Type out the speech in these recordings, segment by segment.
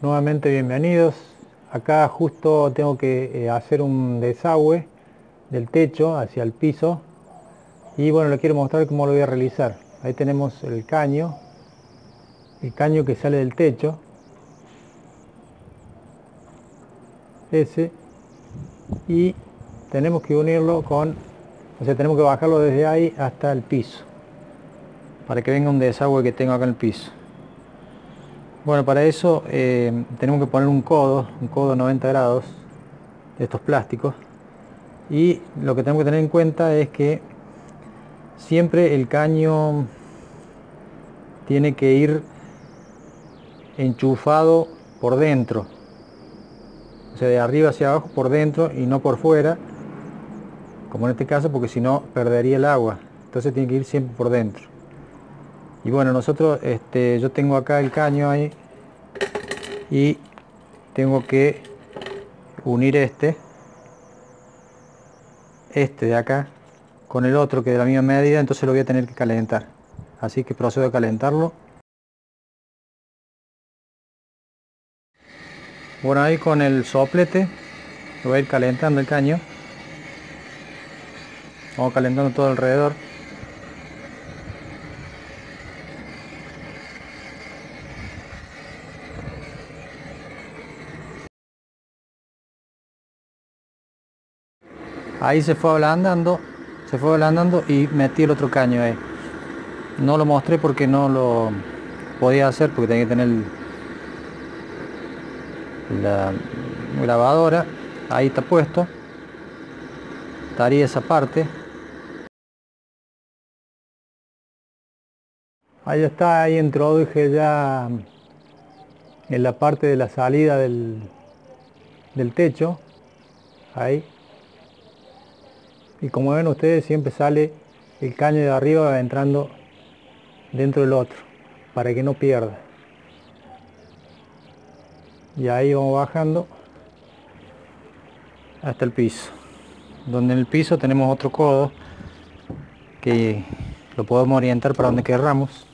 Nuevamente bienvenidos. Acá justo tengo que eh, hacer un desagüe del techo hacia el piso y bueno, le quiero mostrar cómo lo voy a realizar. Ahí tenemos el caño, el caño que sale del techo. Ese. Y tenemos que unirlo con, o sea, tenemos que bajarlo desde ahí hasta el piso. Para que venga un desagüe que tengo acá en el piso. Bueno, para eso eh, tenemos que poner un codo, un codo 90 grados de estos plásticos. Y lo que tenemos que tener en cuenta es que siempre el caño tiene que ir enchufado por dentro. O sea, de arriba hacia abajo por dentro y no por fuera, como en este caso, porque si no perdería el agua. Entonces tiene que ir siempre por dentro y bueno nosotros este yo tengo acá el caño ahí y tengo que unir este este de acá con el otro que de la misma medida entonces lo voy a tener que calentar. Así que procedo a calentarlo. Bueno ahí con el soplete voy a ir calentando el caño. Vamos calentando todo alrededor ahí se fue ablandando se fue ablandando y metí el otro caño ahí. No lo mostré porque no lo podía hacer porque tenía que tener la grabadora. Ahí está puesto. Estaría esa parte. Ahí está ahí introduje ya en la parte de la salida del, del techo. Ahí y como ven ustedes siempre sale el caño de arriba entrando dentro del otro para que no pierda. Y ahí vamos bajando hasta el piso donde en el piso tenemos otro codo que lo podemos orientar para donde querramos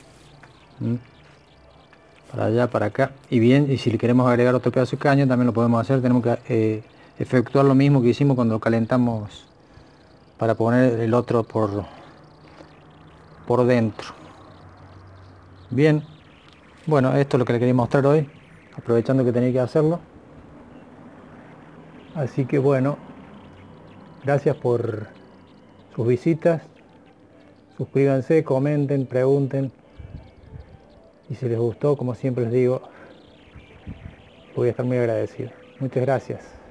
para allá para acá. Y bien y si le queremos agregar otro pedazo de caño también lo podemos hacer. Tenemos que eh, efectuar lo mismo que hicimos cuando calentamos para poner el otro por por dentro. Bien bueno esto es lo que le quería mostrar hoy aprovechando que tenía que hacerlo. Así que bueno gracias por sus visitas. Suscríbanse comenten pregunten. Y si les gustó como siempre les digo voy a estar muy agradecido. Muchas gracias